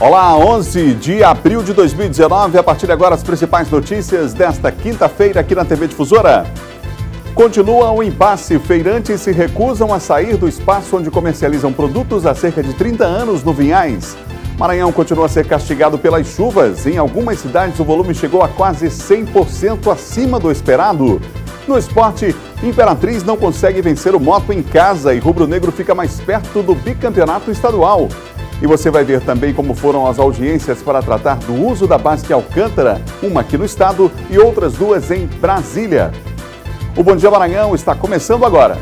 Olá, 11 de abril de 2019. A partir de agora, as principais notícias desta quinta-feira aqui na TV Difusora. Continua o impasse. Feirantes se recusam a sair do espaço onde comercializam produtos há cerca de 30 anos no Vinhais. Maranhão continua a ser castigado pelas chuvas. Em algumas cidades, o volume chegou a quase 100% acima do esperado. No esporte, Imperatriz não consegue vencer o Moto em casa e Rubro Negro fica mais perto do bicampeonato estadual. E você vai ver também como foram as audiências para tratar do uso da base de Alcântara, uma aqui no estado e outras duas em Brasília. O Bom Dia Maranhão está começando agora.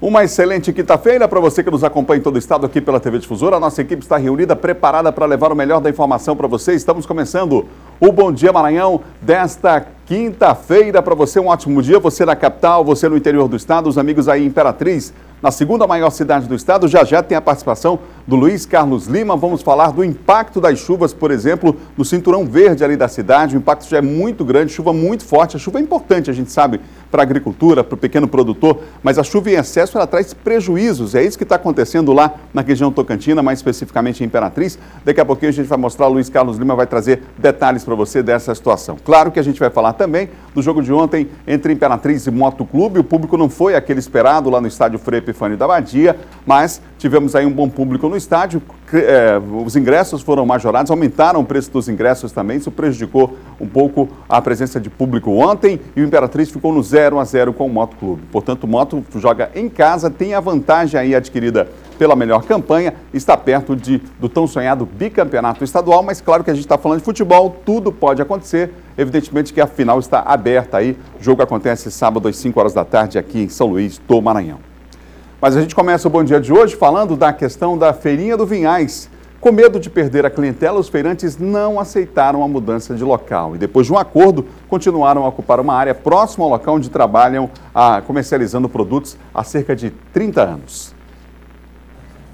Uma excelente quinta-feira para você que nos acompanha em todo o estado aqui pela TV Difusora. A nossa equipe está reunida, preparada para levar o melhor da informação para você. Estamos começando o Bom Dia Maranhão desta quinta-feira. Para você, um ótimo dia. Você na capital, você no interior do estado, os amigos aí em Imperatriz, na segunda maior cidade do estado. Já já tem a participação do Luiz Carlos Lima. Vamos falar do impacto das chuvas, por exemplo, no cinturão verde ali da cidade. O impacto já é muito grande, chuva muito forte. A chuva é importante, a gente sabe, para a agricultura, para o pequeno produtor, mas a chuva em excesso ela traz prejuízos. É isso que está acontecendo lá na região Tocantina, mais especificamente em Imperatriz. Daqui a pouquinho a gente vai mostrar, o Luiz Carlos Lima vai trazer detalhes para você dessa situação. Claro que a gente vai falar também do jogo de ontem entre Imperatriz e Moto Clube. O público não foi aquele esperado lá no estádio Frei Epifânio da Badia, mas tivemos aí um bom público no estádio. É, os ingressos foram majorados, aumentaram o preço dos ingressos também. Isso prejudicou um pouco a presença de público ontem e o Imperatriz ficou no 0 a 0 com o Moto Clube. Portanto, o Moto joga em casa, tem a vantagem aí adquirida pela melhor campanha, está perto de, do tão sonhado bicampeonato estadual, mas claro que a gente está falando de futebol, tudo pode acontecer. Evidentemente que a final está aberta aí. O jogo acontece sábado às 5 horas da tarde aqui em São Luís do Maranhão. Mas a gente começa o Bom Dia de hoje falando da questão da Feirinha do Vinhais. Com medo de perder a clientela, os feirantes não aceitaram a mudança de local e, depois de um acordo, continuaram a ocupar uma área próxima ao local onde trabalham a, comercializando produtos há cerca de 30 anos.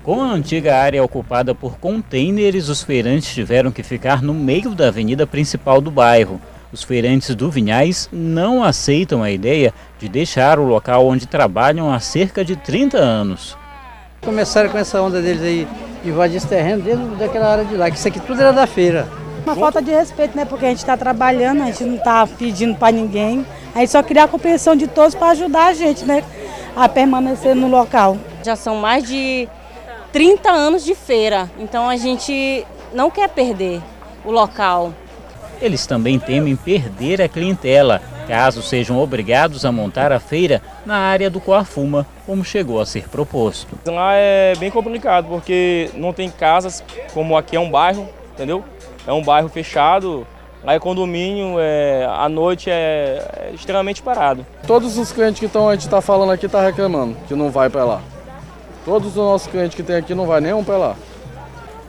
Com a antiga área ocupada por contêineres, os feirantes tiveram que ficar no meio da avenida principal do bairro. Os feirantes do Vinhais não aceitam a ideia de deixar o local onde trabalham há cerca de 30 anos. Começaram com essa onda deles aí, invadir esse terreno dentro daquela área de lá, que isso aqui tudo era da feira. Uma falta de respeito, né? Porque a gente está trabalhando, a gente não está pedindo para ninguém. A gente só queria a compreensão de todos para ajudar a gente, né? A permanecer no local. Já são mais de 30 anos de feira, então a gente não quer perder o local. Eles também temem perder a clientela, caso sejam obrigados a montar a feira na área do Coafuma, como chegou a ser proposto. Lá é bem complicado, porque não tem casas, como aqui é um bairro, entendeu? É um bairro fechado, lá é condomínio, é, à noite é, é extremamente parado. Todos os clientes que estão, a gente está falando aqui, estão tá reclamando que não vai para lá. Todos os nossos clientes que tem aqui não vai nenhum para lá.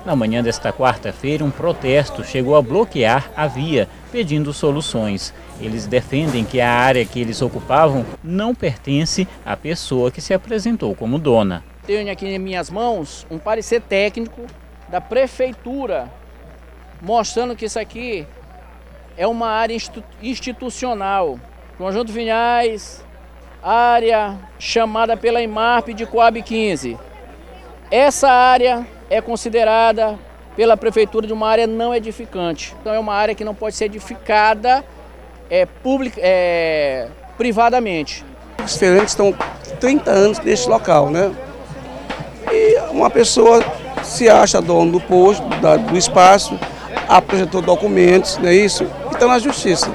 Na manhã desta quarta-feira, um protesto chegou a bloquear a via, pedindo soluções. Eles defendem que a área que eles ocupavam não pertence à pessoa que se apresentou como dona. Tenho aqui em minhas mãos um parecer técnico da prefeitura mostrando que isso aqui é uma área institucional. Conjunto Vinhais, área chamada pela IMARP de Coab 15. Essa área é considerada pela prefeitura de uma área não edificante. Então é uma área que não pode ser edificada é, public, é, privadamente. Os feirantes estão 30 anos neste local, né? E uma pessoa se acha dono do posto, do espaço, apresentou documentos, não é isso? E está na justiça.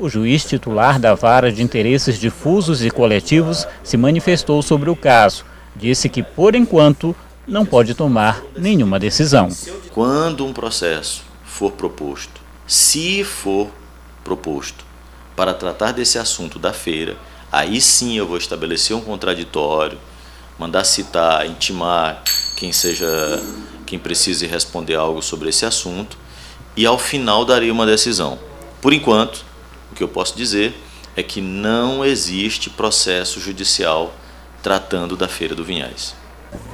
O juiz titular da Vara de Interesses Difusos e Coletivos se manifestou sobre o caso. Disse que, por enquanto, não pode tomar nenhuma decisão. Quando um processo for proposto, se for proposto para tratar desse assunto da feira, aí sim eu vou estabelecer um contraditório, mandar citar, intimar quem seja quem precise responder algo sobre esse assunto e ao final darei uma decisão. Por enquanto, o que eu posso dizer é que não existe processo judicial tratando da Feira do Vinhais.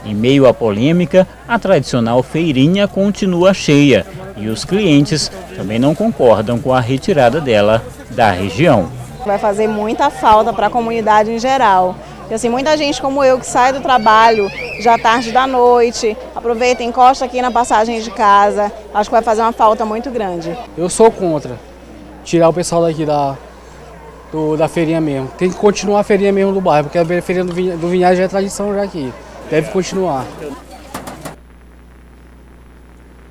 Em meio à polêmica, a tradicional feirinha continua cheia e os clientes também não concordam com a retirada dela da região. Vai fazer muita falta para a comunidade em geral. Porque, assim, muita gente como eu que sai do trabalho já tarde da noite, aproveita, encosta aqui na passagem de casa, acho que vai fazer uma falta muito grande. Eu sou contra tirar o pessoal daqui da, do, da feirinha mesmo. Tem que continuar a feirinha mesmo do bairro, porque a feirinha do, vinha, do Vinhais já é tradição já aqui. Deve continuar.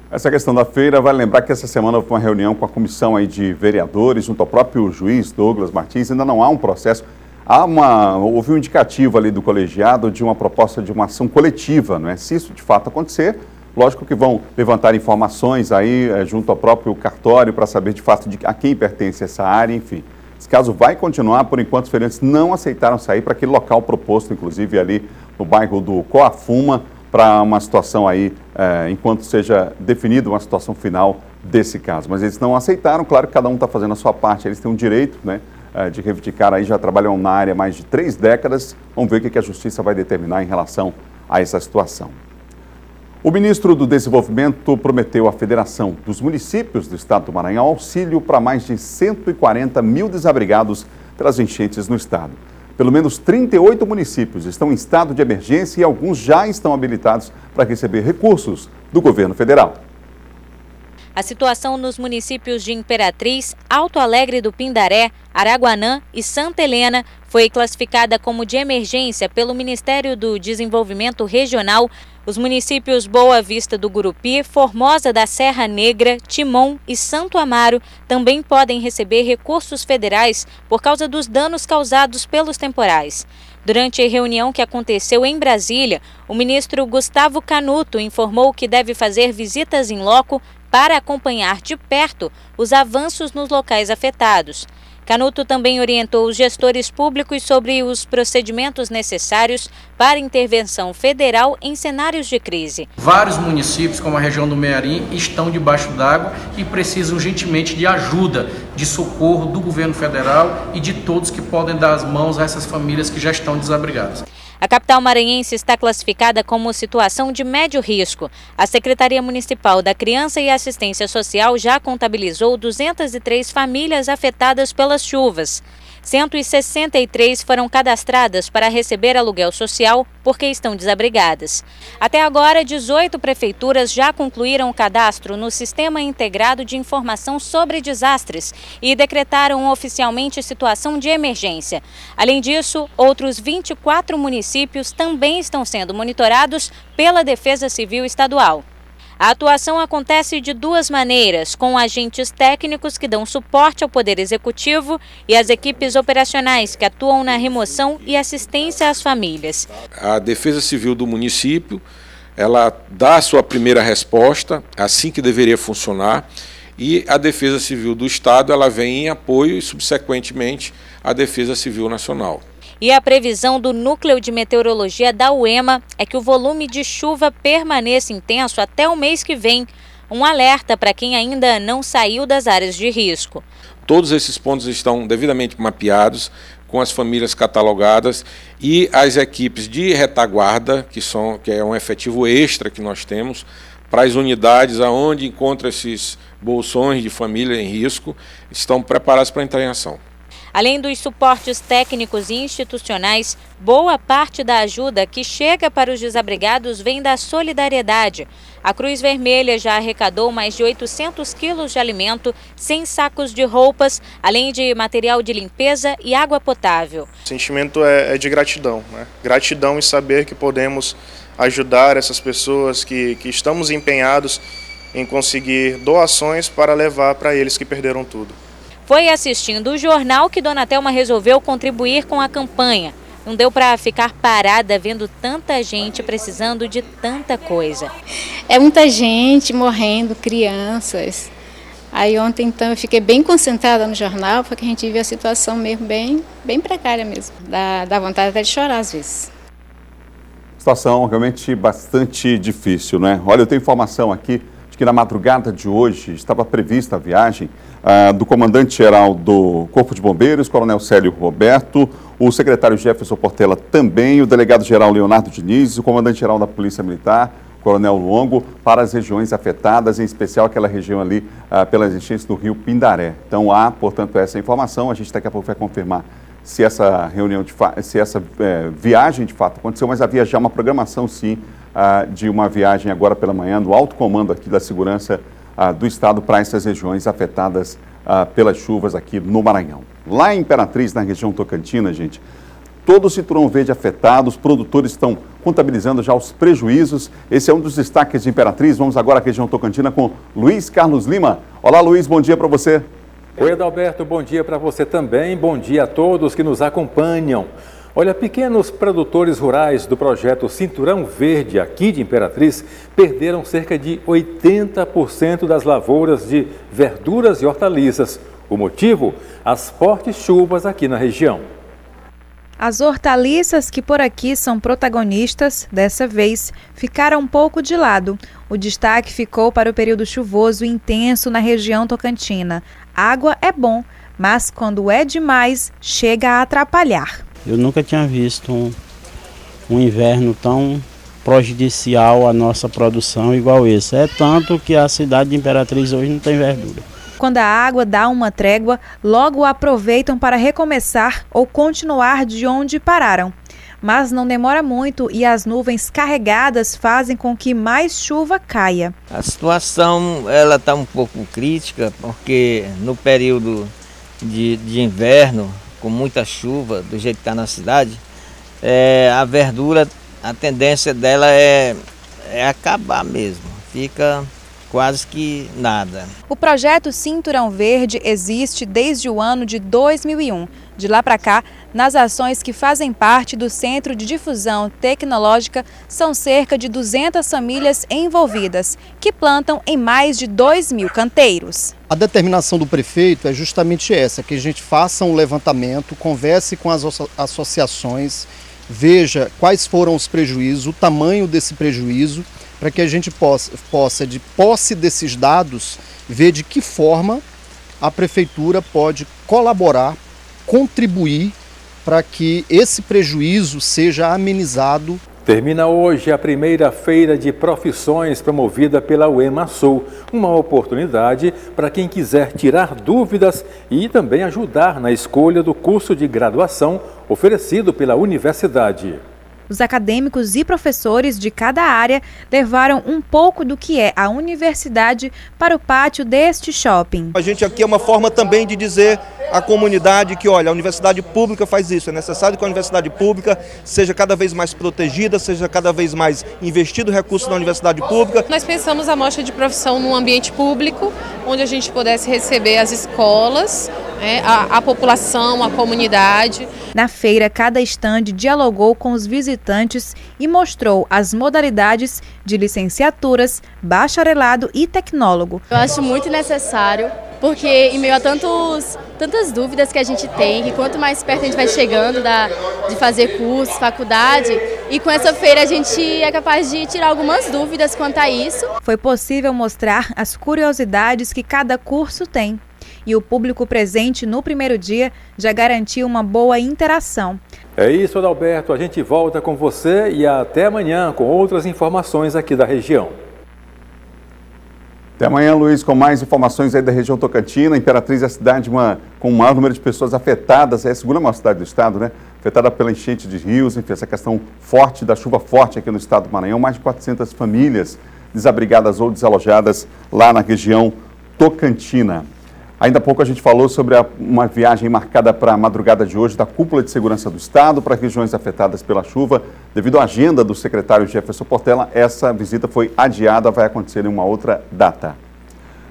Essa questão da feira, vale lembrar que essa semana houve uma reunião com a comissão aí de vereadores, junto ao próprio juiz Douglas Martins, ainda não há um processo Há uma, houve um indicativo ali do colegiado de uma proposta de uma ação coletiva, não é? Se isso de fato acontecer, lógico que vão levantar informações aí é, junto ao próprio cartório para saber de fato de, a quem pertence essa área, enfim. Esse caso vai continuar, por enquanto os feirantes não aceitaram sair para aquele local proposto, inclusive ali no bairro do Coafuma, para uma situação aí, é, enquanto seja definida uma situação final desse caso. Mas eles não aceitaram, claro que cada um está fazendo a sua parte, eles têm um direito, né? Eh, de reivindicar aí, já trabalham na área há mais de três décadas. Vamos ver o que a Justiça vai determinar em relação a essa situação. O ministro do Desenvolvimento prometeu à Federação dos Municípios do Estado do Maranhão auxílio para mais de 140 mil desabrigados pelas enchentes no estado. Pelo menos 38 municípios estão em estado de emergência e alguns já estão habilitados para receber recursos do governo federal. A situação nos municípios de Imperatriz, Alto Alegre do Pindaré, Araguanã e Santa Helena foi classificada como de emergência pelo Ministério do Desenvolvimento Regional. Os municípios Boa Vista do Gurupi, Formosa da Serra Negra, Timon e Santo Amaro também podem receber recursos federais por causa dos danos causados pelos temporais. Durante a reunião que aconteceu em Brasília, o ministro Gustavo Canuto informou que deve fazer visitas em loco para acompanhar de perto os avanços nos locais afetados. Canuto também orientou os gestores públicos sobre os procedimentos necessários para intervenção federal em cenários de crise. Vários municípios, como a região do Mearim, estão debaixo d'água e precisam urgentemente de ajuda, de socorro do governo federal e de todos que podem dar as mãos a essas famílias que já estão desabrigadas. A capital maranhense está classificada como situação de médio risco. A Secretaria Municipal da Criança e Assistência Social já contabilizou 203 famílias afetadas pelas chuvas. 163 foram cadastradas para receber aluguel social porque estão desabrigadas. Até agora, 18 prefeituras já concluíram o cadastro no Sistema Integrado de Informação sobre Desastres e decretaram oficialmente situação de emergência. Além disso, outros 24 municípios também estão sendo monitorados pela Defesa Civil Estadual. A atuação acontece de duas maneiras, com agentes técnicos que dão suporte ao Poder Executivo e as equipes operacionais que atuam na remoção e assistência às famílias. A Defesa Civil do município, ela dá a sua primeira resposta, assim que deveria funcionar, e a Defesa Civil do Estado, ela vem em apoio e subsequentemente a Defesa Civil Nacional. E a previsão do Núcleo de Meteorologia da UEMA é que o volume de chuva permaneça intenso até o mês que vem. Um alerta para quem ainda não saiu das áreas de risco. Todos esses pontos estão devidamente mapeados, com as famílias catalogadas e as equipes de retaguarda, que, são, que é um efetivo extra que nós temos, para as unidades aonde encontra esses bolsões de família em risco, estão preparados para entrar em ação. Além dos suportes técnicos e institucionais, boa parte da ajuda que chega para os desabrigados vem da solidariedade. A Cruz Vermelha já arrecadou mais de 800 quilos de alimento, 100 sacos de roupas, além de material de limpeza e água potável. O sentimento é, é de gratidão, né? gratidão em saber que podemos ajudar essas pessoas, que, que estamos empenhados em conseguir doações para levar para eles que perderam tudo. Foi assistindo o jornal que Dona Thelma resolveu contribuir com a campanha. Não deu para ficar parada vendo tanta gente precisando de tanta coisa. É muita gente morrendo, crianças. Aí ontem então eu fiquei bem concentrada no jornal, porque a gente viu a situação mesmo bem, bem precária mesmo. Dá, dá vontade até de chorar às vezes. Situação realmente bastante difícil, né? Olha, eu tenho informação aqui de que na madrugada de hoje estava prevista a viagem ah, do comandante-geral do Corpo de Bombeiros, Coronel Célio Roberto, o secretário Jefferson Portela também, o delegado-geral Leonardo Diniz, o comandante-geral da Polícia Militar, Coronel Longo para as regiões afetadas, em especial aquela região ali ah, pelas enchentes do rio Pindaré. Então há, portanto, essa informação. A gente daqui a pouco vai confirmar se essa reunião, de se essa é, viagem de fato aconteceu, mas havia já uma programação, sim, ah, de uma viagem agora pela manhã do alto comando aqui da segurança ah, do estado para essas regiões afetadas ah, pelas chuvas aqui no Maranhão. Lá em Imperatriz, na região Tocantina, gente, todo o cinturão verde afetado, os produtores estão contabilizando já os prejuízos. Esse é um dos destaques de Imperatriz. Vamos agora à região Tocantina com Luiz Carlos Lima. Olá, Luiz, bom dia para você. Oi, Adalberto, bom dia para você também. Bom dia a todos que nos acompanham. Olha, pequenos produtores rurais do projeto Cinturão Verde aqui de Imperatriz perderam cerca de 80% das lavouras de verduras e hortaliças. O motivo? As fortes chuvas aqui na região. As hortaliças que por aqui são protagonistas, dessa vez, ficaram um pouco de lado. O destaque ficou para o período chuvoso intenso na região tocantina. Água é bom, mas quando é demais, chega a atrapalhar. Eu nunca tinha visto um, um inverno tão prejudicial à nossa produção igual esse. É tanto que a cidade de Imperatriz hoje não tem verdura. Quando a água dá uma trégua, logo aproveitam para recomeçar ou continuar de onde pararam. Mas não demora muito e as nuvens carregadas fazem com que mais chuva caia. A situação ela está um pouco crítica porque no período de, de inverno, com muita chuva, do jeito que está na cidade, é, a verdura, a tendência dela é, é acabar mesmo. Fica quase que nada. O projeto Cinturão Verde existe desde o ano de 2001. De lá para cá, nas ações que fazem parte do Centro de Difusão Tecnológica, são cerca de 200 famílias envolvidas, que plantam em mais de 2 mil canteiros. A determinação do prefeito é justamente essa, que a gente faça um levantamento, converse com as associações, veja quais foram os prejuízos, o tamanho desse prejuízo para que a gente possa, possa, de posse desses dados, ver de que forma a prefeitura pode colaborar, contribuir para que esse prejuízo seja amenizado. Termina hoje a primeira feira de profissões promovida pela UEMASUL, uma oportunidade para quem quiser tirar dúvidas e também ajudar na escolha do curso de graduação oferecido pela universidade. Os acadêmicos e professores de cada área levaram um pouco do que é a universidade para o pátio deste shopping. A gente aqui é uma forma também de dizer à comunidade que, olha, a universidade pública faz isso. É necessário que a universidade pública seja cada vez mais protegida, seja cada vez mais investido recurso na universidade pública. Nós pensamos a mostra de profissão num ambiente público, onde a gente pudesse receber as escolas, né, a, a população, a comunidade. Na feira, cada estande dialogou com os visitantes e mostrou as modalidades de licenciaturas, bacharelado e tecnólogo. Eu acho muito necessário, porque em meio a tantos, tantas dúvidas que a gente tem, que quanto mais perto a gente vai chegando da, de fazer curso, faculdade, e com essa feira a gente é capaz de tirar algumas dúvidas quanto a isso. Foi possível mostrar as curiosidades que cada curso tem e o público presente no primeiro dia já garantiu uma boa interação. É isso, Adalberto. A gente volta com você e até amanhã com outras informações aqui da região. Até amanhã, Luiz, com mais informações aí da região Tocantina. Imperatriz é a cidade uma, com o maior número de pessoas afetadas, é a segunda maior cidade do estado, né? Afetada pela enchente de rios, enfim, essa questão forte, da chuva forte aqui no estado do Maranhão. Mais de 400 famílias desabrigadas ou desalojadas lá na região Tocantina. Ainda há pouco a gente falou sobre a, uma viagem marcada para a madrugada de hoje da Cúpula de Segurança do Estado para regiões afetadas pela chuva. Devido à agenda do secretário Jefferson Portela, essa visita foi adiada, vai acontecer em uma outra data.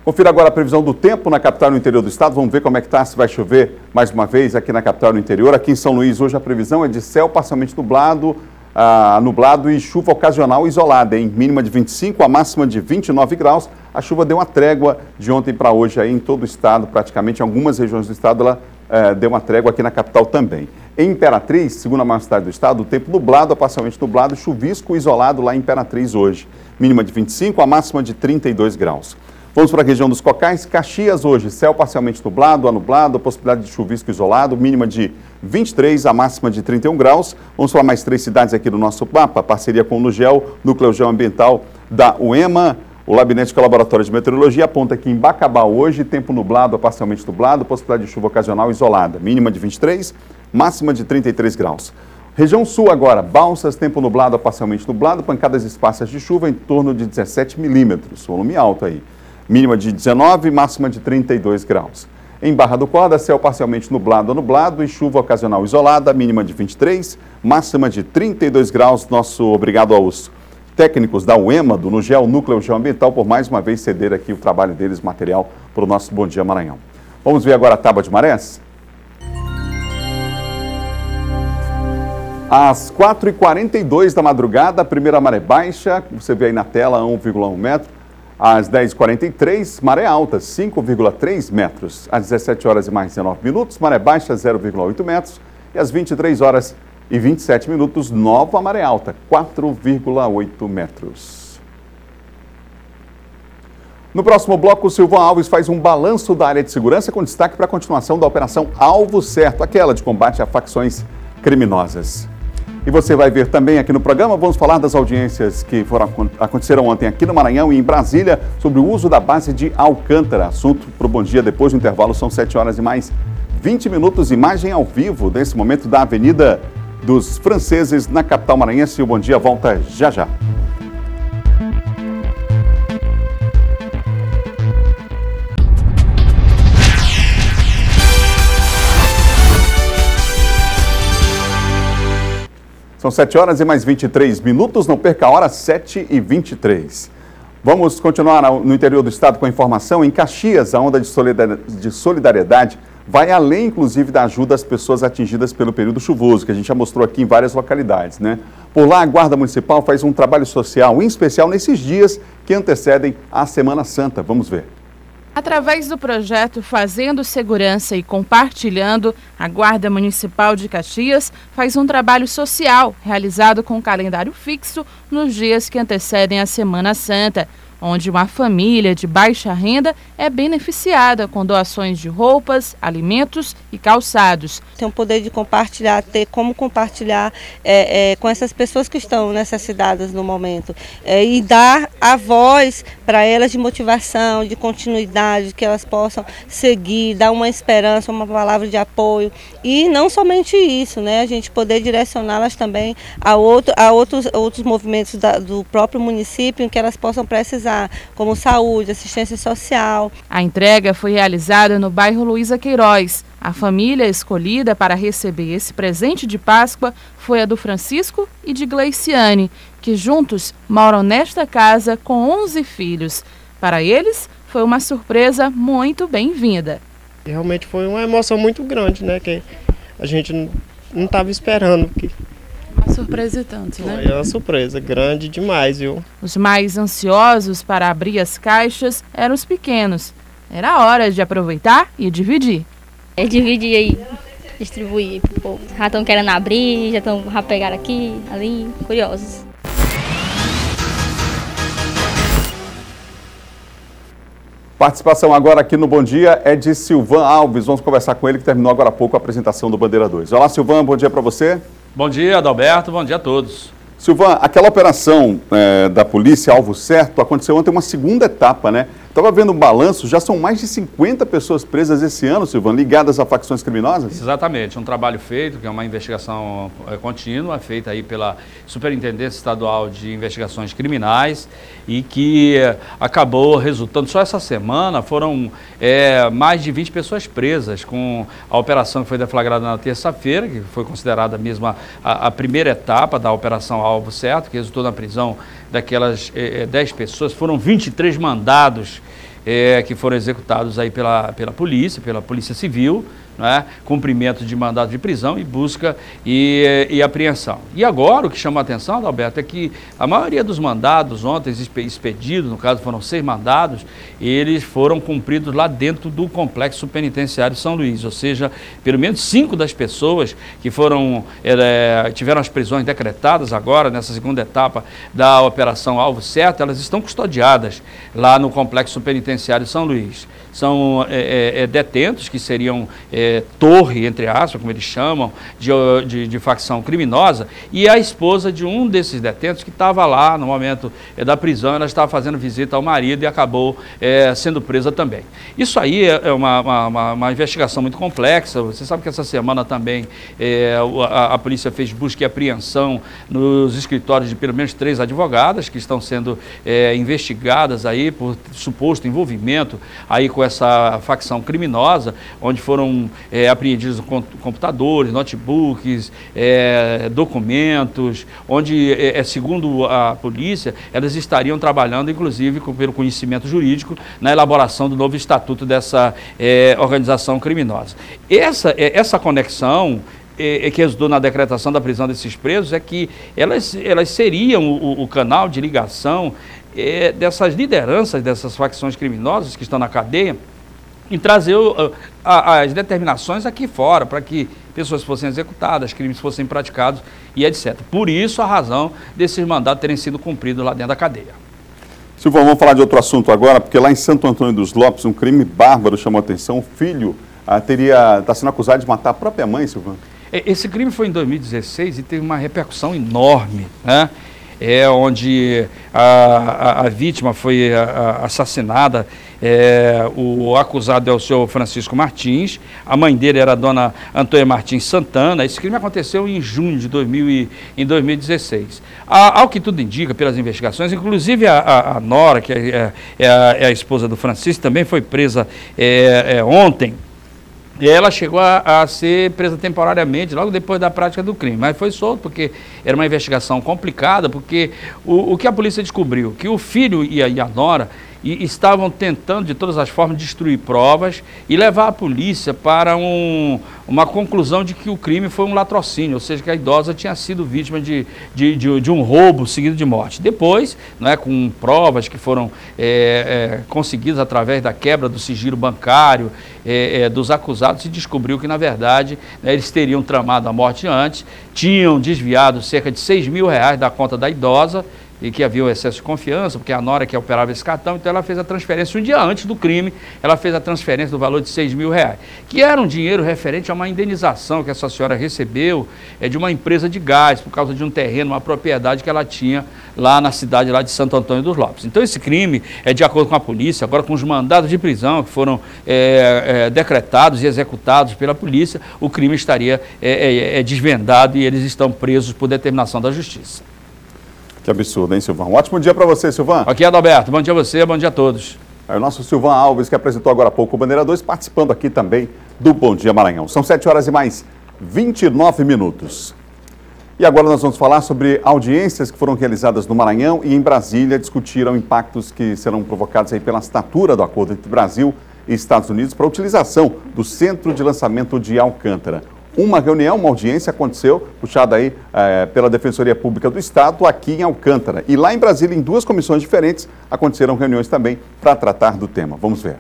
Confira agora a previsão do tempo na capital e no interior do estado. Vamos ver como é que está, se vai chover mais uma vez aqui na capital e no interior. Aqui em São Luís, hoje a previsão é de céu parcialmente nublado, ah, nublado e chuva ocasional isolada, em mínima de 25, a máxima de 29 graus. A chuva deu uma trégua de ontem para hoje aí em todo o estado, praticamente em algumas regiões do estado ela eh, deu uma trégua aqui na capital também. Em Imperatriz, segunda maior cidade do estado, o tempo nublado a parcialmente nublado, chuvisco isolado lá em Imperatriz hoje. Mínima de 25, a máxima de 32 graus. Vamos para a região dos Cocais. Caxias hoje, céu parcialmente nublado, a nublado, possibilidade de chuvisco isolado, mínima de 23, a máxima de 31 graus. Vamos falar mais três cidades aqui do nosso mapa, parceria com o Nugel, Núcleo Geoambiental da UEMA. O Gabinete Laboratório de Meteorologia aponta que em Bacabal hoje, tempo nublado a parcialmente nublado, possibilidade de chuva ocasional isolada, mínima de 23, máxima de 33 graus. Região Sul agora, Balsas, tempo nublado a parcialmente nublado, pancadas esparsas de chuva em torno de 17 milímetros, volume alto aí mínima de 19, máxima de 32 graus. Em Barra do Corda, céu parcialmente nublado a nublado e chuva ocasional isolada, mínima de 23, máxima de 32 graus. Nosso obrigado aos técnicos da UEMA, do Nugel Núcleo Geoambiental, por mais uma vez ceder aqui o trabalho deles, material, para o nosso Bom Dia Maranhão. Vamos ver agora a tábua de marés? Às 4h42 da madrugada, a primeira maré baixa, você vê aí na tela, 1,1 metro. Às 10h43, maré alta, 5,3 metros. Às 17 horas e mais 19 minutos, maré baixa, 0,8 metros. E às 23 horas e 27 minutos, nova maré alta, 4,8 metros. No próximo bloco, o Silvão Alves faz um balanço da área de segurança com destaque para a continuação da Operação Alvo Certo, aquela de combate a facções criminosas. E você vai ver também aqui no programa, vamos falar das audiências que foram, aconteceram ontem aqui no Maranhão e em Brasília sobre o uso da base de Alcântara. Assunto para o Bom Dia depois do intervalo, são 7 horas e mais 20 minutos. Imagem ao vivo nesse momento da Avenida dos Franceses na capital maranhense. O Bom Dia volta já já. São 7 horas e mais 23 minutos, não perca a hora, 7 e 23. Vamos continuar no interior do estado com a informação. Em Caxias, a onda de solidariedade vai além, inclusive, da ajuda às pessoas atingidas pelo período chuvoso, que a gente já mostrou aqui em várias localidades, né? Por lá, a Guarda Municipal faz um trabalho social, em especial nesses dias que antecedem a Semana Santa. Vamos ver. Através do projeto Fazendo Segurança e Compartilhando, a Guarda Municipal de Caxias faz um trabalho social realizado com calendário fixo nos dias que antecedem a Semana Santa onde uma família de baixa renda é beneficiada com doações de roupas, alimentos e calçados. Tem o poder de compartilhar, ter como compartilhar é, é, com essas pessoas que estão necessitadas no momento é, e dar a voz para elas de motivação, de continuidade, que elas possam seguir, dar uma esperança, uma palavra de apoio e não somente isso, né? A gente poder direcioná-las também a, outro, a outros, outros movimentos da, do próprio município em que elas possam precisar como saúde, assistência social. A entrega foi realizada no bairro Luísa Queiroz. A família escolhida para receber esse presente de Páscoa foi a do Francisco e de Gleiciane, que juntos moram nesta casa com 11 filhos. Para eles, foi uma surpresa muito bem-vinda. Realmente foi uma emoção muito grande, né? Que a gente não estava esperando que uma surpresa e tanto, né? Foi uma surpresa grande demais, viu? Os mais ansiosos para abrir as caixas eram os pequenos. Era hora de aproveitar e dividir. É dividir aí, distribuir pro povo. Já estão querendo abrir, já estão já pegaram aqui, ali, curiosos. Participação agora aqui no Bom Dia é de Silvan Alves. Vamos conversar com ele que terminou agora há pouco a apresentação do Bandeira 2. Olá, Silvan, bom dia para você. Bom dia, Adalberto. Bom dia a todos. Silvan, aquela operação é, da polícia Alvo Certo aconteceu ontem uma segunda etapa, né? Estava vendo um balanço, já são mais de 50 pessoas presas esse ano, Silvan, ligadas a facções criminosas? Exatamente, um trabalho feito, que é uma investigação é, contínua, feita aí pela Superintendência Estadual de Investigações Criminais e que é, acabou resultando, só essa semana foram é, mais de 20 pessoas presas com a operação que foi deflagrada na terça-feira, que foi considerada mesmo a, a, primeira etapa da Operação Alvo Certo, que resultou na prisão daquelas é, 10 pessoas, foram 23 mandados é, que foram executados aí pela, pela polícia, pela polícia civil, né, cumprimento de mandado de prisão e busca e, e, apreensão. E agora o que chama a atenção, Alberto, é que a maioria dos mandados ontem expedidos, no caso foram seis mandados, eles foram cumpridos lá dentro do complexo penitenciário São Luís, ou seja, pelo menos cinco das pessoas que foram é, tiveram as prisões decretadas agora nessa segunda etapa da operação Alvo Certo, elas estão custodiadas lá no complexo penitenciário São Luís. São é, é, é, detentos que seriam é, torre, entre aspas, como eles chamam, de, de, de, facção criminosa, e a esposa de um desses detentos que estava lá no momento é, da prisão, ela estava fazendo visita ao marido e acabou é, sendo presa também. Isso aí é uma, uma, uma, investigação muito complexa, você sabe que essa semana também a, a, polícia fez busca e apreensão nos escritórios de pelo menos três advogadas que estão sendo investigadas aí por suposto envolvimento aí com essa facção criminosa, onde foram é, apreendidos computadores, notebooks, é, documentos, onde, é, é, segundo a polícia, elas estariam trabalhando, inclusive, com, pelo conhecimento jurídico, na elaboração do novo estatuto dessa é, organização criminosa. Essa, é, essa conexão é, que resultou na decretação da prisão desses presos é que elas, elas seriam o, o canal de ligação é, dessas lideranças, dessas facções criminosas que estão na cadeia, em trazer uh, as determinações aqui fora, para que pessoas fossem executadas, crimes fossem praticados e etc. Por isso a razão desses mandatos terem sido cumpridos lá dentro da cadeia. Silvão, vamos falar de outro assunto agora, porque lá em Santo Antônio dos Lopes, um crime bárbaro chamou a atenção. O filho ah, teria está sendo acusado de matar a própria mãe, Silvão. É, esse crime foi em 2016 e teve uma repercussão enorme, né? é, onde a, a, a vítima foi a, assassinada. É, o acusado é o senhor Francisco Martins, a mãe dele era a dona Antônia Martins Santana. Esse crime aconteceu em junho de 2000 e, em 2016. A, ao que tudo indica, pelas investigações, inclusive a, Nora, que é, é, a, é, a, esposa do Francisco, também foi presa é, é, ontem e ela chegou a, a, ser presa temporariamente, logo depois da prática do crime. Mas foi solto porque era uma investigação complicada, porque o, o que a polícia descobriu? Que o filho e a, e a nora e estavam tentando de todas as formas destruir provas e levar a polícia para um, uma conclusão de que o crime foi um latrocínio, ou seja, que a idosa tinha sido vítima de, de, de, de um roubo seguido de morte. Depois, é com provas que foram é, é, conseguidas através da quebra do sigilo bancário é, é, dos acusados, se descobriu que, na verdade, né, eles teriam tramado a morte antes, tinham desviado cerca de 6 mil reais da conta da idosa, e que havia o excesso de confiança, porque a Nora que operava esse cartão, então ela fez a transferência um dia antes do crime, ela fez a transferência do valor de 6 mil reais, que era um dinheiro referente a uma indenização que essa senhora recebeu é, de uma empresa de gás, por causa de um terreno, uma propriedade que ela tinha lá na cidade lá de Santo Antônio dos Lopes. Então esse crime é de acordo com a polícia, agora com os mandados de prisão que foram é, é, decretados e executados pela polícia, o crime estaria é, é, é desvendado e eles estão presos por determinação da justiça. Que absurdo, hein, Silvão? Um ótimo dia para você, Silvão. Aqui é Adalberto. Bom dia a você, bom dia a todos. É o nosso Silvão Alves, que apresentou agora há pouco o Bandeira 2, participando aqui também do Bom Dia Maranhão. São 7 horas e mais 29 minutos. E agora nós vamos falar sobre audiências que foram realizadas no Maranhão e em Brasília discutiram impactos que serão provocados aí pela estatura do acordo entre Brasil e Estados Unidos para a utilização do centro de lançamento de Alcântara uma reunião, uma audiência aconteceu, puxada aí é, pela Defensoria Pública do Estado, aqui em Alcântara. E lá em Brasília, em duas comissões diferentes, aconteceram reuniões também para tratar do tema. Vamos ver.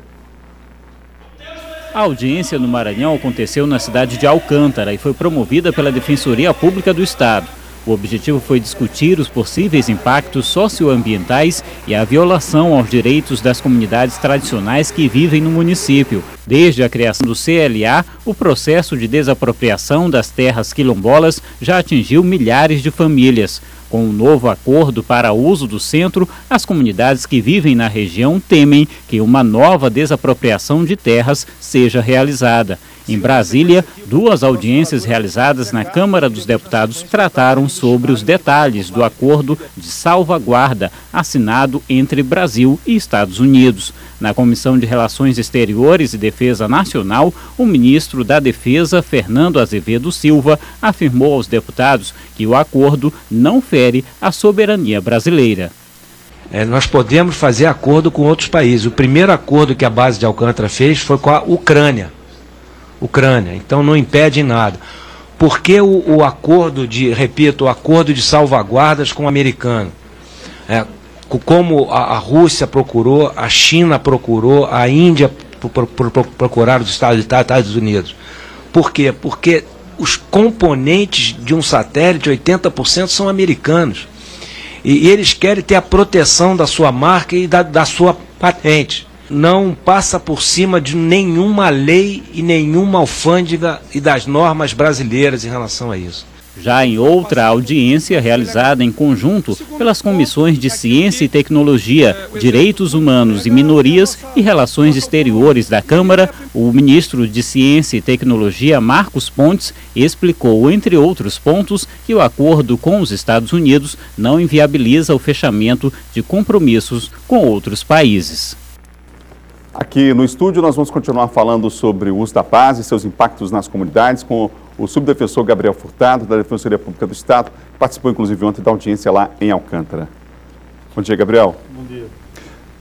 A audiência no Maranhão aconteceu na cidade de Alcântara e foi promovida pela Defensoria Pública do Estado. O objetivo foi discutir os possíveis impactos socioambientais e a violação aos direitos das comunidades tradicionais que vivem no município. Desde a criação do CLA, o processo de desapropriação das terras quilombolas já atingiu milhares de famílias. Com o um novo acordo para uso do centro, as comunidades que vivem na região temem que uma nova desapropriação de terras seja realizada. Em Brasília, duas audiências realizadas na Câmara dos Deputados trataram sobre os detalhes do acordo de salvaguarda assinado entre Brasil e Estados Unidos. Na Comissão de Relações Exteriores e Defesa Nacional, o ministro da Defesa, Fernando Azevedo Silva, afirmou aos deputados que o acordo não fere a soberania brasileira. É, nós podemos fazer acordo com outros países. O primeiro acordo que a base de Alcântara fez foi com a Ucrânia. Ucrânia. Então não impede nada. Porque o, o acordo de, repito, o acordo de salvaguardas com o americano? É, como a, a, Rússia procurou, a China procurou, a Índia pro, pro, pro, procuraram os Estados, Estados Unidos. Por quê? Porque os componentes de um satélite, 80% são americanos. E, e, eles querem ter a proteção da sua marca e da, da sua patente. Não passa por cima de nenhuma lei e nenhuma alfândega e das normas brasileiras em relação a isso. Já em outra audiência realizada em conjunto pelas comissões de Ciência e Tecnologia, Direitos Humanos e Minorias e Relações Exteriores da Câmara, o ministro de Ciência e Tecnologia, Marcos Pontes, explicou, entre outros pontos, que o acordo com os Estados Unidos não inviabiliza o fechamento de compromissos com outros países. Aqui no estúdio nós vamos continuar falando sobre o uso da paz e seus impactos nas comunidades com o subdefensor Gabriel Furtado, da Defensoria Pública do Estado, que participou inclusive ontem da audiência lá em Alcântara. Bom dia, Gabriel. Bom dia.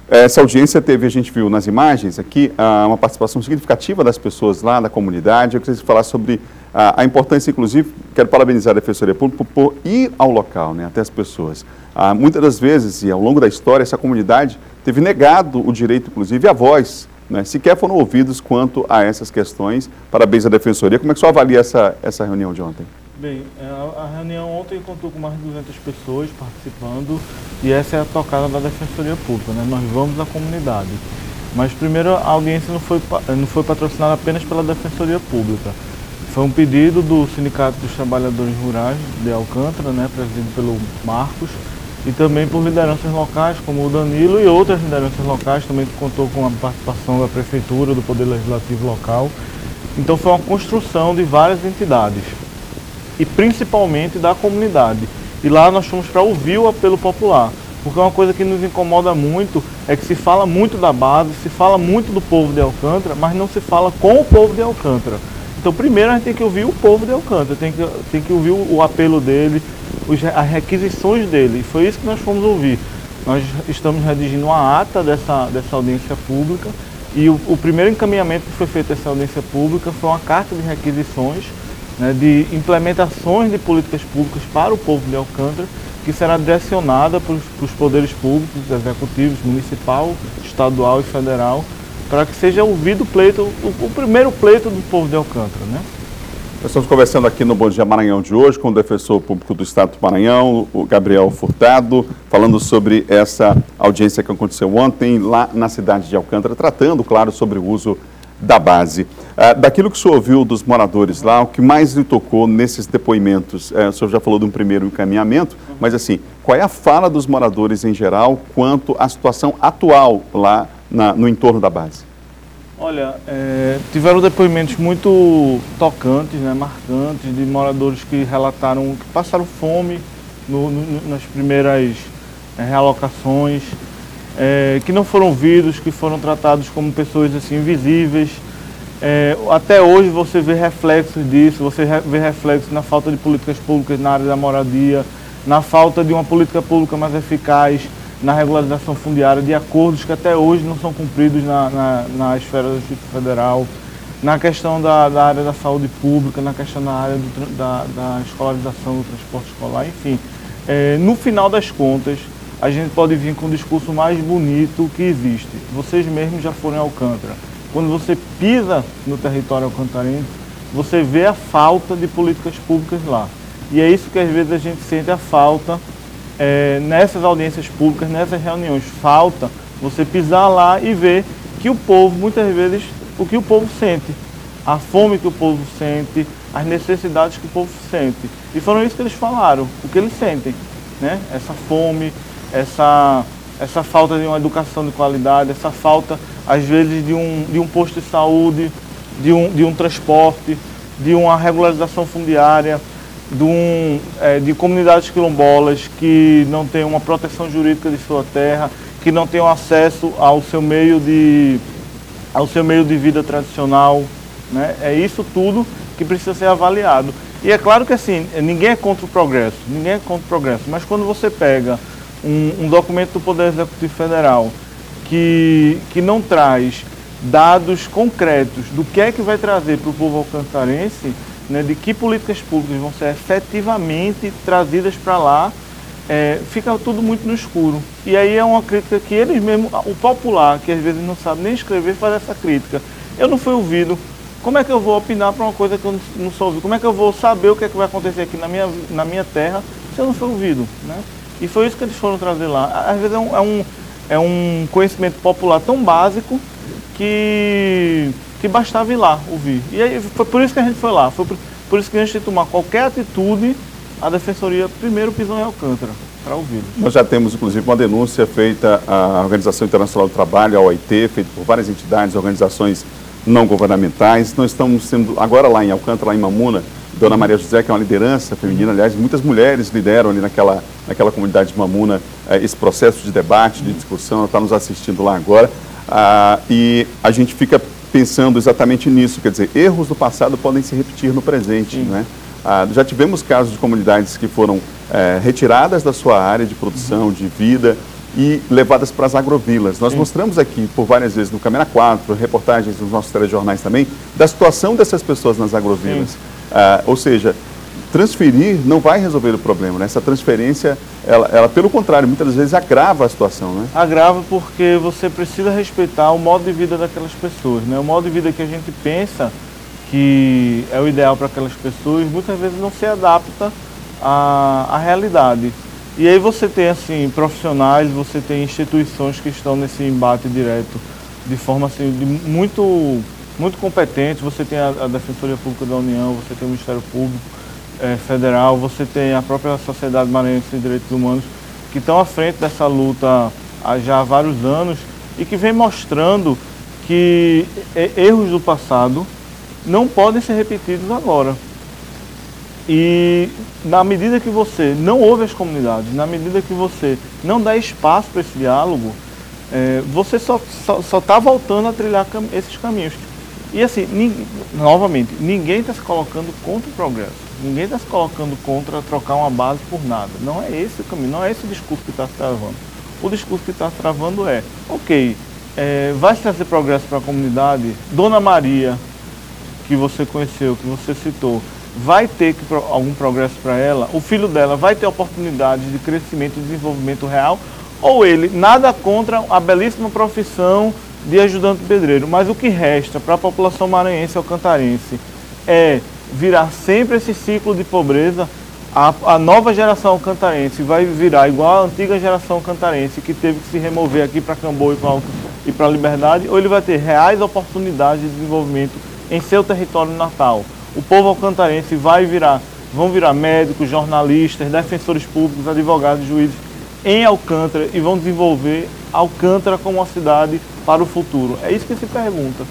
Essa audiência teve, a gente viu nas imagens aqui, ah, uma participação significativa das pessoas lá da comunidade. Eu queria falar sobre ah, a importância, inclusive, quero parabenizar a Defensoria Pública por ir ao local, né, até as pessoas. Ah, muitas das vezes, e ao longo da história, essa comunidade teve negado o direito, inclusive, à voz. Né? Sequer foram ouvidos quanto a essas questões. Parabéns à Defensoria. Como é que você avalia essa, essa reunião de ontem? Bem, é, a, a reunião ontem contou com mais de 200 pessoas participando e essa é a tocada da Defensoria Pública, né? Nós vamos à comunidade. Mas primeiro a audiência não foi, não foi patrocinada apenas pela Defensoria Pública. Foi um pedido do Sindicato dos Trabalhadores Rurais de Alcântara, né, presidido pelo Marcos, e também por lideranças locais, como o Danilo e outras lideranças locais, também que contou com a participação da Prefeitura, do Poder Legislativo local. Então foi uma construção de várias entidades, e principalmente da comunidade. E lá nós fomos para ouvir o apelo popular, porque uma coisa que nos incomoda muito é que se fala muito da base, se fala muito do povo de Alcântara, mas não se fala com o povo de Alcântara. Então primeiro a gente tem que ouvir o povo de Alcântara, tem que, tem que ouvir o, apelo dele, os, as requisições dele. E foi isso que nós fomos ouvir. Nós estamos redigindo uma ata dessa, dessa audiência pública e o, o primeiro encaminhamento que foi feito dessa audiência pública foi uma carta de requisições, né, de implementações de políticas públicas para o povo de Alcântara, que será direcionada para os poderes públicos, executivos, municipal, estadual e federal, para que seja ouvido o pleito, o, o primeiro pleito do povo de Alcântara. Né? Nós estamos conversando aqui no Bom Dia Maranhão de hoje com o defensor público do Estado do Maranhão, o Gabriel Furtado, falando sobre essa audiência que aconteceu ontem lá na cidade de Alcântara, tratando, claro, sobre o uso da base. Ah, daquilo que o senhor ouviu dos moradores lá, o que mais lhe tocou nesses depoimentos? Eh, o senhor já falou de um primeiro encaminhamento, mas assim, qual é a fala dos moradores em geral quanto à situação atual lá na, no entorno da base? Olha, é, tiveram depoimentos muito tocantes, né, marcantes, de moradores que relataram que passaram fome no, no, nas primeiras é, realocações, é, que não foram ouvidos, que foram tratados como pessoas assim, invisíveis. É, até hoje você vê reflexos disso, você vê reflexos na falta de políticas públicas na área da moradia, na falta de uma política pública mais eficaz na regularização fundiária de acordos que até hoje não são cumpridos na, na, na esfera da Justiça Federal, na questão da, da, área da saúde pública, na questão da área do, da, da, escolarização do transporte escolar, enfim. É, no final das contas, a gente pode vir com o discurso mais bonito que existe. Vocês mesmos já foram em Alcântara. Quando você pisa no território alcantarense, você vê a falta de políticas públicas lá. E é isso que às vezes a gente sente a falta é, nessas audiências públicas, nessas reuniões, falta você pisar lá e ver que o povo, muitas vezes, o que o povo sente, a fome que o povo sente, as necessidades que o povo sente. E foram isso que eles falaram, o que eles sentem, né? Essa fome, essa, essa falta de uma educação de qualidade, essa falta, às vezes, de um, de um posto de saúde, de um, de um transporte, de uma regularização fundiária, de, um, é, de comunidades quilombolas que não têm uma proteção jurídica de sua terra, que não têm acesso ao seu meio de, ao seu meio de vida tradicional. Né? É isso tudo que precisa ser avaliado. E é claro que assim, ninguém é contra o progresso, ninguém é contra o progresso, mas quando você pega um, um documento do Poder Executivo Federal que, que não traz dados concretos do que é que vai trazer para o povo alcantarense, né, de que políticas públicas vão ser efetivamente trazidas para lá, é, fica tudo muito no escuro. E aí é uma crítica que eles mesmos, o popular, que às vezes não sabe nem escrever, faz essa crítica. Eu não fui ouvido. Como é que eu vou opinar para uma coisa que eu não sou ouvido? Como é que eu vou saber o que, é que vai acontecer aqui na minha, na minha terra se eu não for ouvido? Né? E foi isso que eles foram trazer lá. Às vezes é um, é um é um conhecimento popular tão básico que, que bastava ir lá ouvir. E aí foi por isso que a gente foi lá, foi por, por isso que a gente tomar qualquer atitude, a Defensoria primeiro pisou em Alcântara para ouvir. Nós já temos, inclusive, uma denúncia feita à Organização Internacional do Trabalho, a OIT, feita por várias entidades, organizações não governamentais. Nós estamos sendo, agora lá em Alcântara, lá em Mamuna, Dona Maria José, que é uma liderança feminina, aliás, muitas mulheres lideram ali naquela, naquela comunidade de Mamuna eh, esse processo de debate, de discussão, ela está nos assistindo lá agora. Ah, e a gente fica pensando exatamente nisso, quer dizer, erros do passado podem se repetir no presente, né? Ah, já tivemos casos de comunidades que foram eh, retiradas da sua área de produção, de vida, e levadas para as agrovilas. Nós Sim. mostramos aqui por várias vezes no Câmera 4, reportagens nos nossos telejornais também, da situação dessas pessoas nas agrovilas. Ah, ou seja, transferir não vai resolver o problema. Né? Essa transferência, ela, ela, pelo contrário, muitas vezes agrava a situação. Né? Agrava porque você precisa respeitar o modo de vida daquelas pessoas. Né? O modo de vida que a gente pensa que é o ideal para aquelas pessoas, muitas vezes não se adapta à, à realidade. E aí você tem assim profissionais, você tem instituições que estão nesse embate direto de forma assim de muito muito competente. Você tem a, a Defensoria Pública da União, você tem o Ministério Público é, Federal, você tem a própria Sociedade Maranhense de Direitos Humanos que estão à frente dessa luta há já vários anos e que vem mostrando que erros do passado não podem ser repetidos agora. E na medida que você não ouve as comunidades, na medida que você não dá espaço para esse diálogo, é, você só está voltando a trilhar cam esses caminhos. E assim, novamente, ninguém está se colocando contra o progresso. Ninguém está se colocando contra trocar uma base por nada. Não é esse o caminho, não é esse o discurso que está se travando. O discurso que está se travando é, ok, é, vai trazer progresso para a comunidade? Dona Maria, que você conheceu, que você citou, vai ter que, algum progresso para ela, o filho dela vai ter oportunidade de crescimento e desenvolvimento real, ou ele, nada contra a belíssima profissão de ajudante pedreiro, mas o que resta para a população maranhense e alcantarense é virar sempre esse ciclo de pobreza, a, a, nova geração alcantarense vai virar igual a antiga geração alcantarense que teve que se remover aqui para Cambô e para a Liberdade, ou ele vai ter reais oportunidades de desenvolvimento em seu território natal o povo alcantarense vai virar, vão virar médicos, jornalistas, defensores públicos, advogados, juízes em Alcântara e vão desenvolver Alcântara como uma cidade para o futuro. É isso que se pergunta.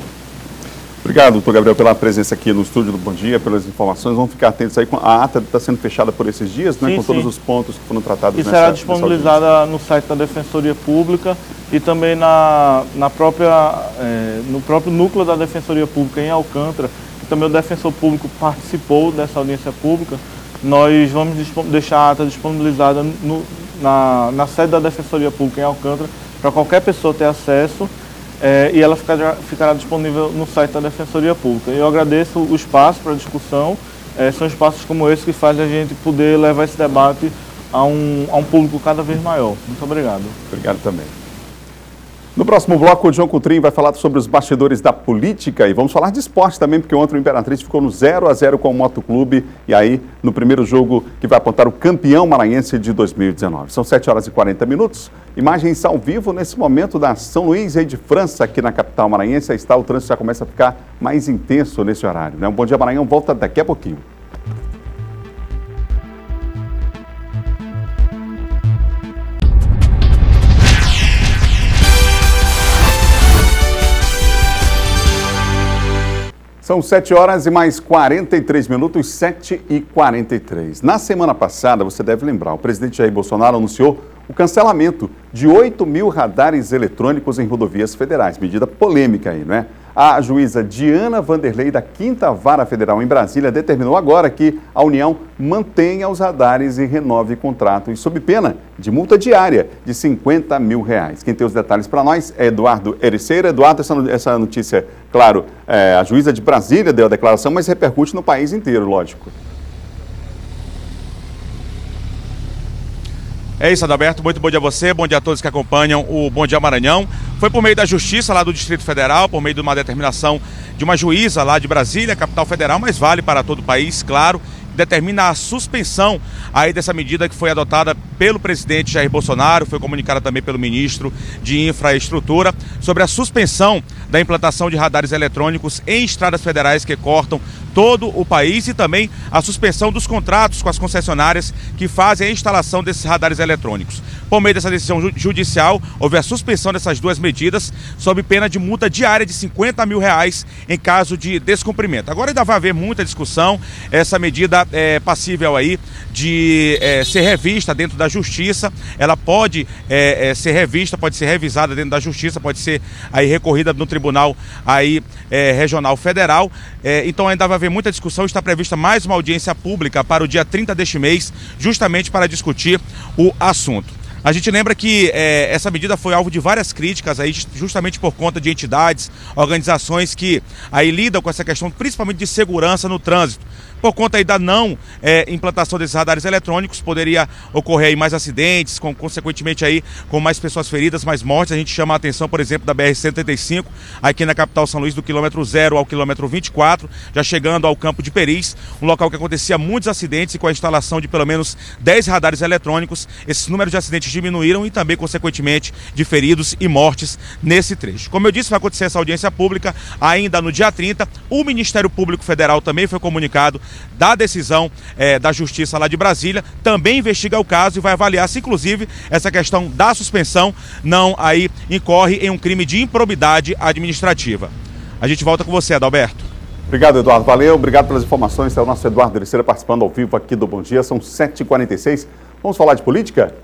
Obrigado, doutor Gabriel, pela presença aqui no estúdio do Bom Dia, pelas informações. Vamos ficar atentos aí. A ata está sendo fechada por esses dias, né, sim, com sim. todos os pontos que foram tratados E nessa, será disponibilizada no site da Defensoria Pública e também na, na própria, é, no próprio núcleo da Defensoria Pública em Alcântara, também o defensor público participou dessa audiência pública. Nós vamos deixar a ata disponibilizada no, na, na sede da Defensoria Pública em Alcântara para qualquer pessoa ter acesso é, e ela ficará, ficará disponível no site da Defensoria Pública. Eu agradeço o espaço para discussão, é, são espaços como esse que fazem a gente poder levar esse debate a um, a um público cada vez maior. Muito obrigado. Obrigado também. No próximo bloco, o João Coutrinho vai falar sobre os bastidores da política e vamos falar de esporte também, porque ontem o Imperatriz ficou no 0 a 0 com o Motoclube e aí no primeiro jogo que vai apontar o campeão maranhense de 2019. São 7 horas e 40 minutos. Imagens ao vivo nesse momento da São Luís e de França, aqui na capital maranhense. Está, o trânsito já começa a ficar mais intenso nesse horário. Né? Um Bom Dia Maranhão volta daqui a pouquinho. São 7 horas e mais 43 minutos, 7 e 43. Na semana passada, você deve lembrar, o presidente Jair Bolsonaro anunciou o cancelamento de 8 mil radares eletrônicos em rodovias federais. Medida polêmica aí, não é? A juíza Diana Vanderlei, da Quinta Vara Federal em Brasília, determinou agora que a União mantenha os radares e renove contratos sob pena de multa diária de 50 mil reais. Quem tem os detalhes para nós é Eduardo Ericeira. Eduardo, essa notícia, claro, é, a juíza de Brasília deu a declaração, mas repercute no país inteiro, lógico. É isso, Adalberto. Muito bom dia a você, bom dia a todos que acompanham o Bom Dia Maranhão. Foi por meio da Justiça lá do Distrito Federal, por meio de uma determinação de uma juíza lá de Brasília, capital federal, mas vale para todo o país, claro, determina a suspensão aí dessa medida que foi adotada pelo presidente Jair Bolsonaro, foi comunicada também pelo ministro de Infraestrutura, sobre a suspensão da implantação de radares eletrônicos em estradas federais que cortam todo o país e também a suspensão dos contratos com as concessionárias que fazem a instalação desses radares eletrônicos. Por meio dessa decisão judicial, houve a suspensão dessas duas medidas sob pena de multa diária de 50 mil reais em caso de descumprimento. Agora ainda vai haver muita discussão, essa medida é passível aí de é, ser revista dentro da justiça, ela pode é, é, ser revista, pode ser revisada dentro da justiça, pode ser aí recorrida no tribunal aí é, regional federal, é, então ainda vai haver muita discussão, está prevista mais uma audiência pública para o dia 30 deste mês, justamente para discutir o assunto. A gente lembra que essa medida foi alvo de várias críticas aí, justamente por conta de entidades, organizações que aí lidam com essa questão, principalmente de segurança no trânsito por conta aí da não é, implantação desses radares eletrônicos, poderia ocorrer aí mais acidentes, com, consequentemente aí com mais pessoas feridas, mais mortes. A gente chama a atenção, por exemplo, da BR-135, aqui na capital São Luís, do quilômetro 0 ao quilômetro 24, já chegando ao campo de Peris, um local que acontecia muitos acidentes e com a instalação de pelo menos 10 radares eletrônicos, esses números de acidentes diminuíram e também, consequentemente, de feridos e mortes nesse trecho. Como eu disse, vai acontecer essa audiência pública ainda no dia 30. O Ministério Público Federal também foi comunicado da decisão é, da Justiça lá de Brasília, também investiga o caso e vai avaliar se, inclusive, essa questão da suspensão não aí incorre em um crime de improbidade administrativa. A gente volta com você, Adalberto. Obrigado, Eduardo. Valeu, obrigado pelas informações. É o nosso Eduardo Ericeira participando ao vivo aqui do Bom Dia. São 7h46. Vamos falar de política?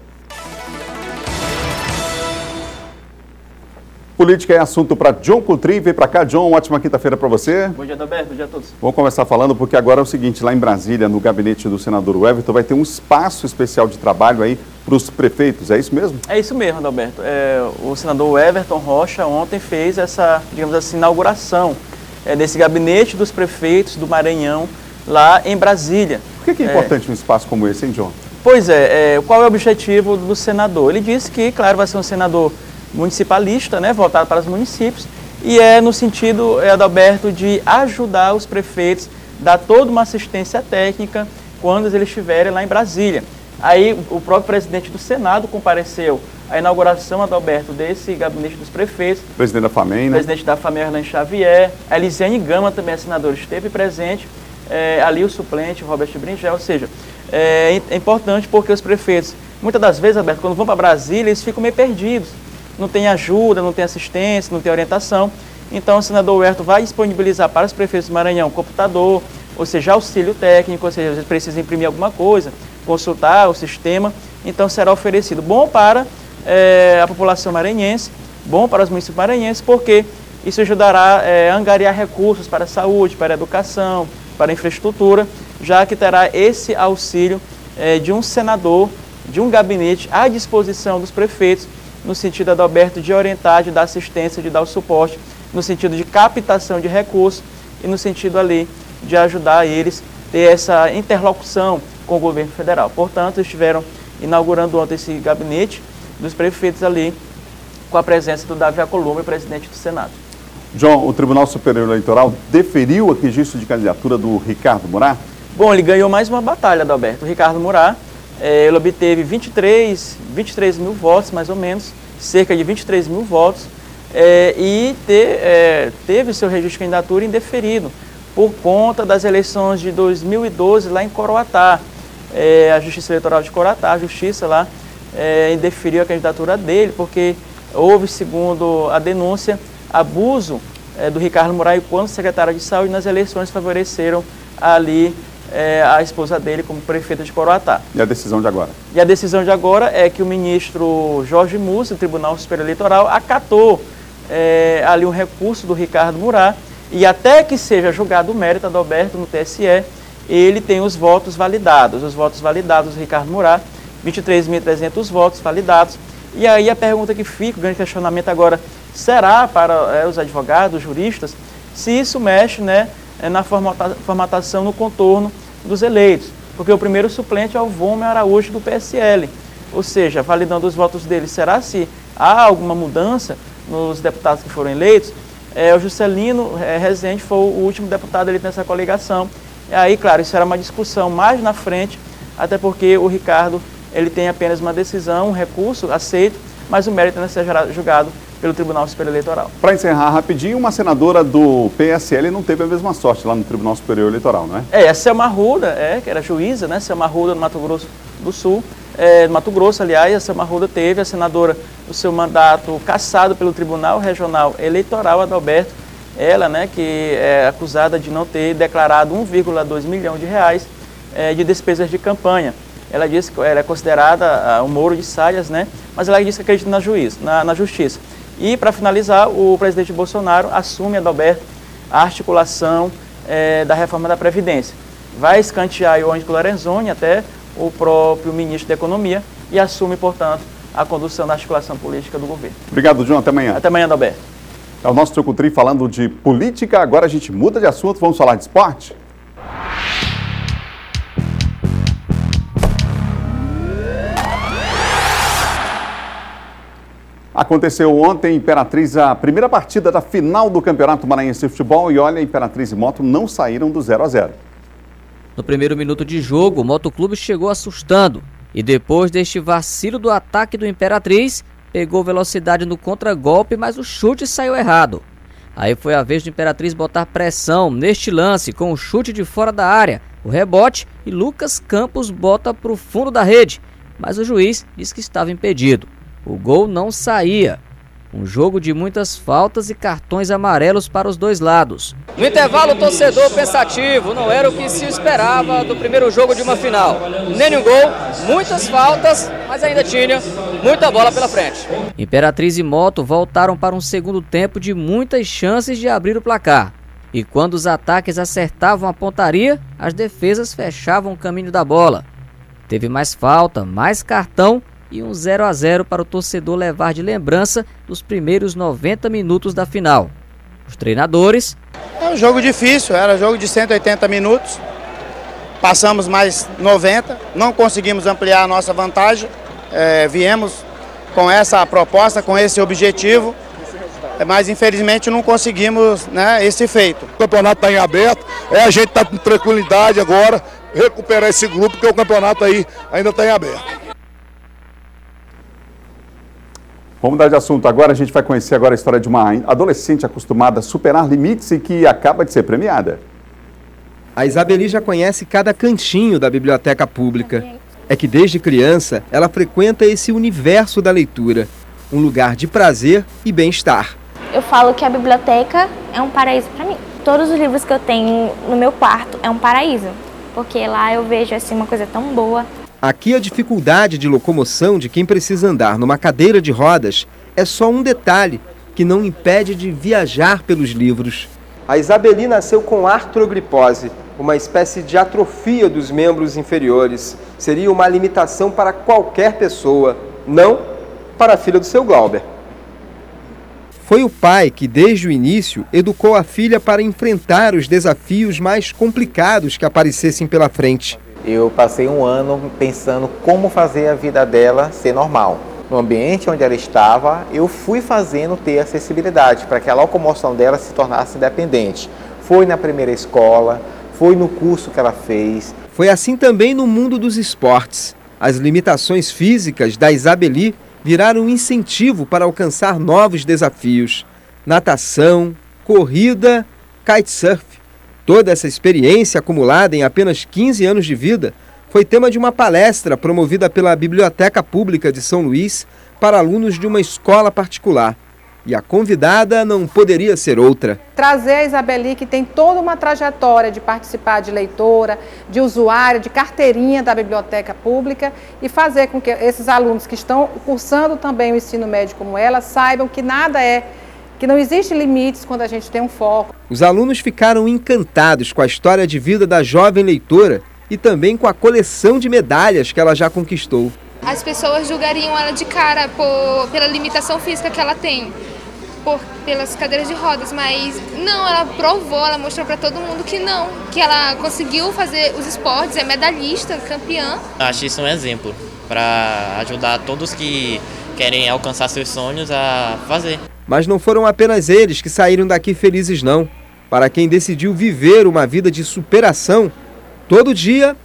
Política é assunto para John Coutrin. Vem para cá, John. Ótima quinta-feira para você. Bom dia, Adalberto. Bom dia a todos. Vamos começar falando porque agora é o seguinte: lá em Brasília, no gabinete do senador Everton, vai ter um espaço especial de trabalho aí para os prefeitos. É isso mesmo? É isso mesmo, Adalberto. É, o senador Everton Rocha ontem fez essa, digamos assim, inauguração é, desse gabinete dos prefeitos do Maranhão lá em Brasília. Por que, é, é importante um espaço como esse, hein, John? Pois é, é, qual é o objetivo do senador? Ele disse que, claro, vai ser um senador municipalista, né, voltado para os municípios, e é no sentido, é, Adalberto, de ajudar os prefeitos, dar toda uma assistência técnica quando eles estiverem lá em Brasília. Aí o próprio presidente do Senado compareceu à inauguração, Adalberto, desse gabinete dos prefeitos. Presidente da FAMEM, né? Presidente da FAMEM, Arlan Xavier. A Elisiane Gama, também a senadora, esteve presente. É, ali o suplente, Robert Bringel. Ou seja, é, é importante porque os prefeitos, muitas das vezes, Alberto, quando vão para Brasília, eles ficam meio perdidos não tem ajuda, não tem assistência, não tem orientação. Então o senador Huerto vai disponibilizar para os prefeitos do Maranhão computador, ou seja, auxílio técnico, ou seja, eles precisam imprimir alguma coisa, consultar o sistema. Então será oferecido bom para é, a população maranhense, bom para os municípios maranhenses, porque isso ajudará é, a angariar recursos para a saúde, para a educação, para a infraestrutura, já que terá esse auxílio é, de um senador, de um gabinete à disposição dos prefeitos no sentido, Adalberto, de orientar, de dar assistência, de dar o suporte, no sentido de captação de recursos e no sentido ali de ajudar eles a ter essa interlocução com o governo federal. Portanto, estiveram inaugurando ontem esse gabinete dos prefeitos ali, com a presença do Davi Alcolumbre, presidente do Senado. João, o Tribunal Superior Eleitoral deferiu o registro de candidatura do Ricardo Murat? Bom, ele ganhou mais uma batalha, Adalberto. O Ricardo Murat é, ele obteve 23, 23 mil votos, mais ou menos, cerca de 23 mil votos, é, e ter, é, teve seu registro de candidatura indeferido por conta das eleições de 2012 lá em Coroatá. É, a Justiça Eleitoral de Coroatá, a Justiça lá, é, indeferiu a candidatura dele, porque houve, segundo a denúncia, abuso é, do Ricardo Moraes quando secretário de saúde nas eleições favoreceram ali é, a esposa dele como prefeita de Coroatá. E a decisão de agora? E a decisão de agora é que o ministro Jorge Mussi, do Tribunal Superior Eleitoral, acatou é, ali um recurso do Ricardo Murat e até que seja julgado o mérito Adalberto no TSE, ele tem os votos validados. Os votos validados do Ricardo Murat, 23.300 votos validados. E aí a pergunta que fica, o grande questionamento agora, será para é, os advogados, os juristas, se isso mexe né, na formatação, no contorno dos eleitos. Porque o primeiro suplente é o Vômer Araújo do PSL. Ou seja, validando os votos dele, será se há alguma mudança nos deputados que foram eleitos? É, o Juscelino é, Rezende foi o último deputado eleito nessa coligação E aí, claro, isso era uma discussão mais na frente, até porque o Ricardo ele tem apenas uma decisão, um recurso aceito, mas o mérito ainda ser julgado pelo Tribunal Superior Eleitoral. Para encerrar rapidinho, uma senadora do PSL não teve a mesma sorte lá no Tribunal Superior Eleitoral, não é? É, a Selma Ruda, é, que era juíza, né? Selma Ruda no Mato Grosso do Sul, é, no Mato Grosso, aliás, a Selma Ruda teve a senadora o seu mandato cassado pelo Tribunal Regional Eleitoral, Adalberto, ela, né, que é acusada de não ter declarado 1,2 milhão de reais é, de despesas de campanha. Ela disse que ela é considerada uh, um Moro de Salhas, né, mas ela disse que acredita na, juiz, na, na justiça. E, para finalizar, o presidente Bolsonaro assume, Adalberto, a articulação é, da reforma da Previdência. Vai escantear o Ângelo Lorenzoni até o próprio ministro da Economia e assume, portanto, a condução da articulação política do governo. Obrigado, João. Até amanhã. Até amanhã, Adalberto. É o nosso Trucutri falando de política. Agora a gente muda de assunto. Vamos falar de esporte? Aconteceu ontem, Imperatriz, a primeira partida da final do Campeonato Maranhense de Futebol e olha, Imperatriz e Moto não saíram do 0 a 0. No primeiro minuto de jogo, o Motoclube chegou assustando e depois deste vacilo do ataque do Imperatriz, pegou velocidade no contragolpe, mas o chute saiu errado. Aí foi a vez do Imperatriz botar pressão neste lance com o chute de fora da área, o rebote e Lucas Campos bota para o fundo da rede, mas o juiz disse que estava impedido. O gol não saía. Um jogo de muitas faltas e cartões amarelos para os dois lados. No intervalo, o torcedor pensativo, não era o que se esperava do primeiro jogo de uma final. Nem um gol, muitas faltas, mas ainda tinha muita bola pela frente. Imperatriz e Moto voltaram para um segundo tempo de muitas chances de abrir o placar. E quando os ataques acertavam a pontaria, as defesas fechavam o caminho da bola. Teve mais falta, mais cartão e um 0 a 0 para o torcedor levar de lembrança dos primeiros 90 minutos da final. Os treinadores. É um jogo difícil, era jogo de 180 minutos. Passamos mais 90, não conseguimos ampliar a nossa vantagem. É, viemos com essa proposta, com esse objetivo, mas infelizmente não conseguimos né, esse feito. O campeonato está em aberto, é a gente está com tranquilidade agora, recuperar esse grupo, porque o campeonato aí ainda está em aberto. Vamos mudar de assunto. Agora a gente vai conhecer agora a história de uma adolescente acostumada a superar limites e que acaba de ser premiada. A Isabeli já conhece cada cantinho da biblioteca pública. É que desde criança ela frequenta esse universo da leitura, um lugar de prazer e bem-estar. Eu falo que a biblioteca é um paraíso para mim. Todos os livros que eu tenho no meu quarto é um paraíso, porque lá eu vejo assim uma coisa tão boa. Aqui a dificuldade de locomoção de quem precisa andar numa cadeira de rodas é só um detalhe que não impede de viajar pelos livros. A Isabeli nasceu com artrogripose, uma espécie de atrofia dos membros inferiores. Seria uma limitação para qualquer pessoa, não para a filha do seu Glauber. Foi o pai que, desde o início, educou a filha para enfrentar os desafios mais complicados que aparecessem pela frente. Eu passei um ano pensando como fazer a vida dela ser normal. No ambiente onde ela estava, eu fui fazendo ter acessibilidade para que a locomoção dela se tornasse independente. Foi na primeira escola, foi no curso que ela fez. Foi assim também no mundo dos esportes. As limitações físicas da Isabeli viraram um incentivo para alcançar novos desafios. Natação, corrida, kitesurf. Toda essa experiência acumulada em apenas 15 anos de vida foi tema de uma palestra promovida pela Biblioteca Pública de São Luís para alunos de uma escola particular. E a convidada não poderia ser outra. Trazer a Isabeli, que tem toda uma trajetória de participar de leitora, de usuária, de carteirinha da biblioteca pública e fazer com que esses alunos que estão cursando também o ensino médio como ela saibam que nada é que não existe limites quando a gente tem um foco. Os alunos ficaram encantados com a história de vida da jovem leitora e também com a coleção de medalhas que ela já conquistou. As pessoas julgariam ela de cara por, pela limitação física que ela tem, por, pelas cadeiras de rodas, mas não, ela provou, ela mostrou para todo mundo que não, que ela conseguiu fazer os esportes, é medalhista, campeã. Acho isso um exemplo para ajudar todos que querem alcançar seus sonhos a fazer. Mas não foram apenas eles que saíram daqui felizes, não. Para quem decidiu viver uma vida de superação, todo dia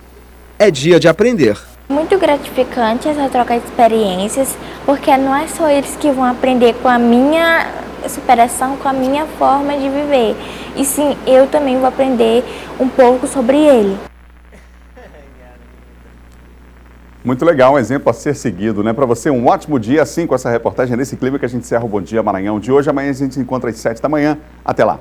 é dia de aprender. Muito gratificante essa troca de experiências, porque não é só eles que vão aprender com a minha superação, com a minha forma de viver, e sim eu também vou aprender um pouco sobre ele. Muito legal, um exemplo a ser seguido, né? Para você, um ótimo dia, assim, com essa reportagem nesse clima que a gente encerra o Bom Dia Maranhão de hoje. Amanhã a gente se encontra às 7 da manhã. Até lá.